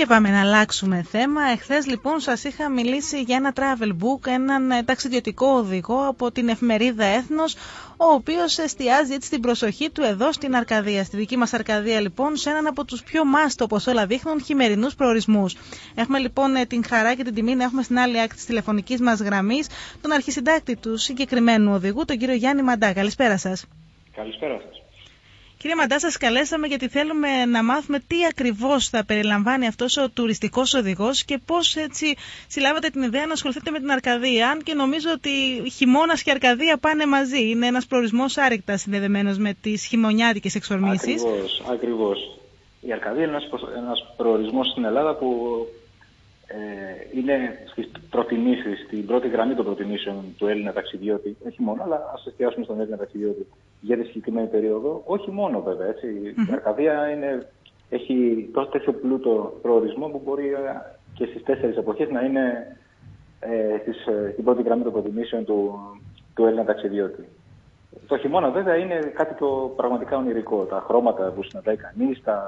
Και πάμε να αλλάξουμε θέμα. Εχθές λοιπόν σας είχα μιλήσει για ένα travel book, έναν ε, ταξιδιωτικό οδηγό από την εφημερίδα Έθνος, ο οποίος εστιάζει έτσι την προσοχή του εδώ στην Αρκαδία. Στη δική μας Αρκαδία λοιπόν, σε έναν από τους πιο μάστο, όπω όλα δείχνουν, χειμερινούς προορισμούς. Έχουμε λοιπόν ε, την χαρά και την τιμή να έχουμε στην άλλη άκρη της τηλεφωνικής μας γραμμής τον αρχισυντάκτη του συγκεκριμένου οδηγού, τον κύριο Γιάννη Μαντά. Καλησπέρα σας. Καλησπέρα σας. Κύριε Μαντά, σας καλέσαμε γιατί θέλουμε να μάθουμε τι ακριβώς θα περιλαμβάνει αυτός ο τουριστικός οδηγός και πώς έτσι συλλάβατε την ιδέα να ασχοληθείτε με την Αρκαδία. Αν και νομίζω ότι χειμώνας και Αρκαδία πάνε μαζί. Είναι ένας προορισμός άρρηκτα συνδεδεμένος με τις χειμωνιάτικες εξορμήσεις. Ακριβώς, ακριβώς. Η Αρκαδία είναι ένας προορισμός στην Ελλάδα που ε, είναι στις προτιμήσεις, στην πρώτη γραμμή των προτιμήσεων του Έλληνα ταξιδιώτη. Όχι μόνο, αλλά ας εστιάσουμε στον Έλληνα ταξιδιώτη για τη συγκεκριμένη περίοδο. Όχι μόνο βέβαια. Έτσι. Mm-hmm. Η Αρκαδία είναι, έχει τόσο τέτοιο πλούτο προορισμό που μπορεί ε, και στις τέσσερις εποχές να είναι ε, στις, ε, στην πρώτη γραμμή των προτιμήσεων του, του Έλληνα ταξιδιώτη. Το χειμώνα βέβαια είναι κάτι το πραγματικά ονειρικό. Τα χρώματα που συναντάει κανείς, τα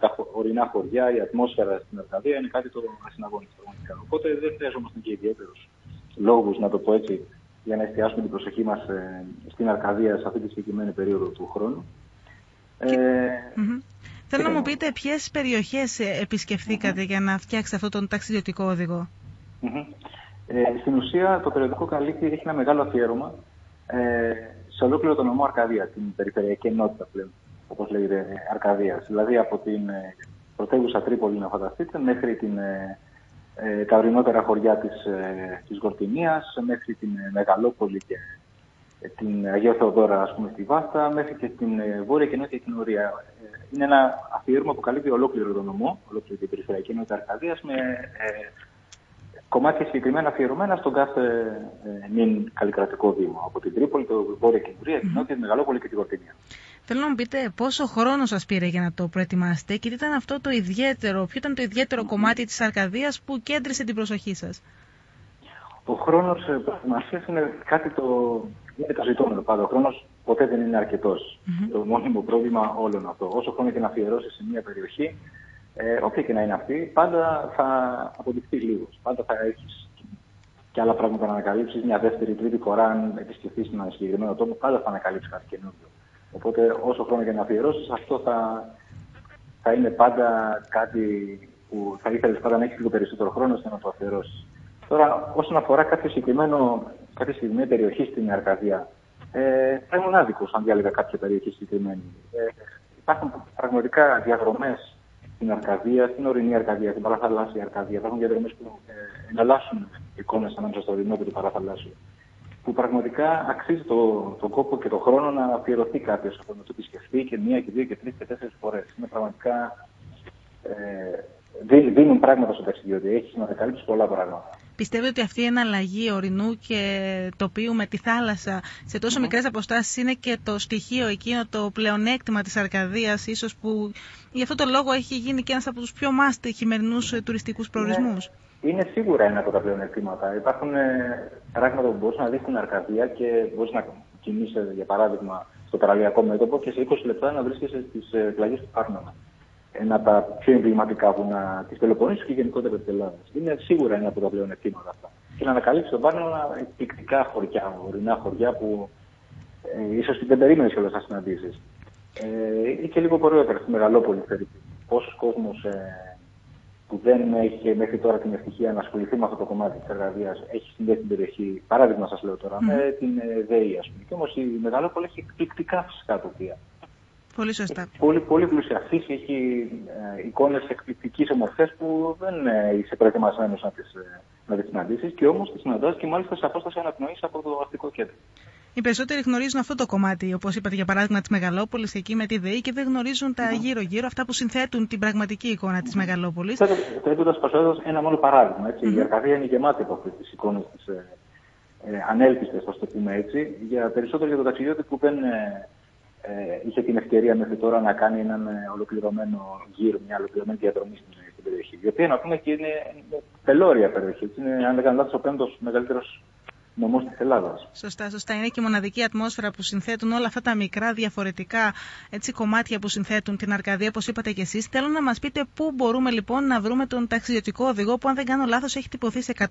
τα ορεινά χωριά, η ατμόσφαιρα στην Αρκαδία είναι κάτι το ασυναγώνιστο πραγματικά. Οπότε δεν χρειαζόμαστε και ιδιαίτερους λόγους, να το πω έτσι, για να εστιάσουμε την προσοχή μας ε, στην Αρκαδία σε αυτή τη συγκεκριμένη περίοδο του χρόνου. Ε, mm-hmm. Θέλω να μου πείτε ποιες περιοχές ε, επισκεφθήκατε mm-hmm. για να φτιάξετε αυτόν τον ταξιδιωτικό οδηγό; Mm-hmm. Ε, στην ουσία, το περιοδικό καλύπτει έχει ένα μεγάλο αφιέρωμα ε, σε ολόκληρο τον νομό Αρκαδία, την περιφερειακή ενότητα πλέον όπως λέγεται, Αρκαδίας. Δηλαδή από την ε, πρωτεύουσα Τρίπολη, να φανταστείτε, μέχρι την, ε, ε, τα ορεινότερα χωριά της, ε, της Γορτινίας, μέχρι την ε, Μεγαλόπολη και την Αγία Θεοδόρα, ας πούμε, στη Βάστα, μέχρι και την Βόρεια και Νότια Κοινωρία. Είναι ένα αφιέρωμα που καλύπτει ολόκληρο τον νομό, ολόκληρη την περιφερειακή ενότητα Αρκαδίας, με κομμάτια συγκεκριμένα αφιερωμένα στον κάθε ε, νυν καλλικρατικό δήμο. Από την Τρίπολη, το Βόρεια Κοινωρία, την Νότια, τη Μεγαλόπολη και τη Γορτινία. Θέλω να μου πείτε πόσο χρόνο σας πήρε για να το προετοιμάσετε και τι ήταν αυτό το ιδιαίτερο, ποιο ήταν το ιδιαίτερο κομμάτι της Αρκαδίας που κέντρισε την προσοχή σας; Ο χρόνος προετοιμασίας είναι κάτι το. είναι το ζητούμενο πάντα. Ο χρόνος ποτέ δεν είναι αρκετός. Mm-hmm. Το μόνιμο πρόβλημα όλων αυτό. Όσο χρόνο και να αφιερώσει σε μια περιοχή, ε, όποια και να είναι αυτή, πάντα θα αποδειχθεί λίγος. Πάντα θα έχεις και άλλα πράγματα να ανακαλύψεις. Μια δεύτερη, τρίτη φορά, αν επισκεφθείς έναν συγκεκριμένο τόπο, πάντα θα ανακαλύψεις κάτι καινούργιο. Οπότε όσο χρόνο και να αφιερώσεις, αυτό θα, θα είναι πάντα κάτι που θα ήθελες πάντα να έχεις λίγο περισσότερο χρόνο ώστε να το αφιερώσεις. Τώρα, όσον αφορά κάποιο συγκεκριμένο, κάποια συγκεκριμένη περιοχή στην Αρκαδία, ε, θα ήμουν άδικος αν διάλεγα κάποια περιοχή συγκεκριμένη. Ε, υπάρχουν πραγματικά διαδρομές στην Αρκαδία, στην ορεινή Αρκαδία, στην παραθαλάσσια Αρκαδία. Υπάρχουν διαδρομές που ε, εναλλάσσουν εικόνες ανάμεσα στο ορεινό και το παραθαλάσσιο που πραγματικά αξίζει το, το κόπο και το χρόνο να αφιερωθεί κάποιος από να το επισκεφθεί και μία και δύο και τρεις και τέσσερις φορές. Είναι πραγματικά. Ε, δίνουν πράγματα στο ταξιδιώτη. Έχεις να ανακαλύψει πολλά πράγματα. Πιστεύετε ότι αυτή η εναλλαγή ορεινού και τοπίου με τη θάλασσα σε τόσο mm. μικρές αποστάσεις είναι και το στοιχείο εκείνο, το πλεονέκτημα της Αρκαδίας, ίσως που γι' αυτό το λόγο έχει γίνει και ένας από τους πιο μάστε χειμερινούς ε, τουριστικούς προορισμούς είναι σίγουρα ένα από τα πλεονεκτήματα. Υπάρχουν ε, πράγματα που μπορεί να δει στην Αρκαδία και μπορείς να κινείσαι, για παράδειγμα, στο παραλιακό μέτωπο και σε 20 λεπτά να βρίσκεσαι στις ε, πλαγιές του Πάρνονα. Ένα από τα πιο εμβληματικά βουνα τη Πελοποννήσου και γενικότερα της Ελλάδας. Είναι σίγουρα ένα από τα πλεονεκτήματα αυτά. Και να ανακαλύψει τον Πάρνονα εκπληκτικά χωριά, ορεινά χωριά που ε, ίσως δεν περίμενες κιόλας να συναντήσεις. Ε, ή και λίγο πορεία στη Μεγαλόπολη, περίπου. Πόσος κόσμος ε, που δεν έχει μέχρι τώρα την ευτυχία να ασχοληθεί με αυτό το κομμάτι της εργασίας, έχει συνδέσει την περιοχή, παράδειγμα σας λέω τώρα, mm. με την ε, ΔΕΗ, ας πούμε. Και όμως η Μεγαλόπολη έχει εκπληκτικά φυσικά τοπία. Πολύ σωστά. Πολύ, πολύ πλούσια φύση, έχει ε, εικόνες εκπληκτικής ομορφέ που δεν ε, είσαι προετοιμασμένος να τις ε, να τις συναντήσεις και όμως τις συναντάς και μάλιστα σε απόσταση αναπνοής από το αστικό κέντρο. Οι περισσότεροι γνωρίζουν αυτό το κομμάτι, όπως είπατε για παράδειγμα της Μεγαλόπολης εκεί με τη ΔΕΗ και δεν γνωρίζουν τα γύρω-γύρω, αυτά που συνθέτουν την πραγματική εικόνα της Μεγαλόπολης. Θέτοντας προσθέτως ένα μόνο παράδειγμα. Έτσι. Mm-hmm. Η Αρκαδία είναι γεμάτη από αυτές τις εικόνες της ε, ε, ανέλπιστες, α το πούμε έτσι, για περισσότερο για τον ταξιδιώτη που δεν ε, ε, είχε την ευκαιρία μέχρι τώρα να κάνει έναν ε, ολοκληρωμένο γύρο, μια ολοκληρωμένη διαδρομή στην, στην περιοχή. Η οποία να πούμε και είναι, είναι πελώρια περιοχή. Είναι, αν δεν κάνω λάθος, ο πέμπτος μεγαλύτερος νομός της Ελλάδας. Σωστά, σωστά. Είναι και η μοναδική ατμόσφαιρα που συνθέτουν όλα αυτά τα μικρά διαφορετικά έτσι, κομμάτια που συνθέτουν την Αρκαδία, όπως είπατε και εσείς. Θέλω να μας πείτε πού μπορούμε λοιπόν να βρούμε τον ταξιδιωτικό οδηγό που αν δεν κάνω λάθος έχει τυπωθεί σε 100.000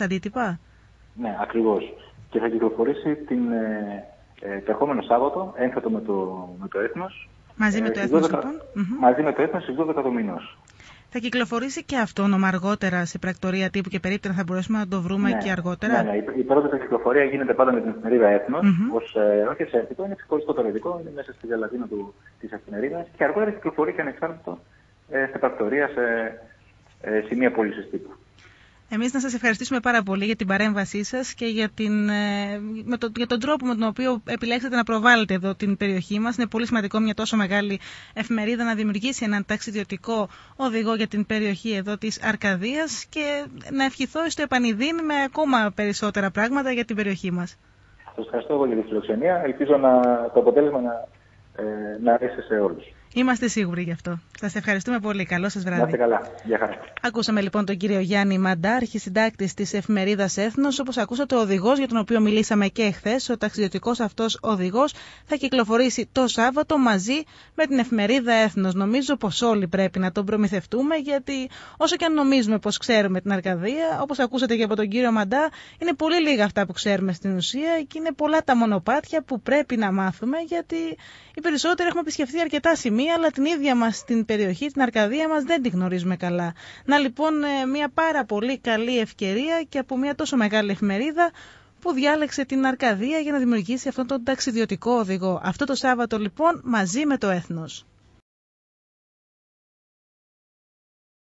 αντίτυπα; Ναι, ακριβώς. Και θα κυκλοφορήσει την, ε, ε, το ερχόμενο Σάββατο, ένθετο με το, με το Έθνος. Μαζί με το Έθνος, λοιπόν. Μαζί με το Έθνος στις 12 του μηνός. Θα κυκλοφορήσει και αυτόνομα αργότερα σε πρακτορία τύπου και περίπτωση θα μπορέσουμε να το βρούμε ναι, και αργότερα; Ναι, ναι. Η πρώτη κυκλοφορία γίνεται πάντα με την εφημερίδα Έθνο. Mm-hmm. Ως, ε, όχι σε έθνο, είναι ξεχωριστό περιοδικό, είναι μέσα στη γαλαδίνα της εφημερίδας και αργότερα κυκλοφορεί και ανεξάρτητο ε, σε πρακτορία σε ε, σημεία πώλησης τύπου. Εμείς να σας ευχαριστήσουμε πάρα πολύ για την παρέμβασή σας και για, την, ε, με το, για τον τρόπο με τον οποίο επιλέξατε να προβάλλετε εδώ την περιοχή μας. Είναι πολύ σημαντικό μια τόσο μεγάλη εφημερίδα να δημιουργήσει έναν ταξιδιωτικό οδηγό για την περιοχή εδώ της Αρκαδίας και να ευχηθώ στο επανειδήν με ακόμα περισσότερα πράγματα για την περιοχή μας. Σας ευχαριστώ εγώ για τη φιλοξενία. Ελπίζω να, το αποτέλεσμα να, ε, να αρέσει σε όλους. Είμαστε σίγουροι γι' αυτό. Σα ευχαριστούμε πολύ. Καλό σας βράδυ. Να είστε καλά. Γεια χαρά. Ακούσαμε λοιπόν τον κύριο Γιάννη Μαντά, αρχισυντάκτης της εφημερίδας Έθνος. Όπως ακούσατε, ο οδηγός για τον οποίο μιλήσαμε και εχθέ, ο ταξιδιωτικός αυτός οδηγός, θα κυκλοφορήσει το Σάββατο μαζί με την εφημερίδα Έθνος. Νομίζω πως όλοι πρέπει να τον προμηθευτούμε, γιατί όσο και αν νομίζουμε πως ξέρουμε την Αρκαδία, όπως ακούσατε και από τον κύριο Μαντά, είναι πολύ λίγα αυτά που ξέρουμε στην ουσία και είναι πολλά τα μονοπάτια που πρέπει να μάθουμε, γιατί οι περισσότεροι έχουμε επισκεφθεί αρκετά σημεία αλλά την ίδια μας την περιοχή, την Αρκαδία μας δεν τη γνωρίζουμε καλά. Να λοιπόν ε, μια πάρα πολύ καλή ευκαιρία και από μια τόσο μεγάλη εφημερίδα που διάλεξε την Αρκαδία για να δημιουργήσει αυτόν τον ταξιδιωτικό οδηγό. Αυτό το Σάββατο λοιπόν μαζί με το έθνος.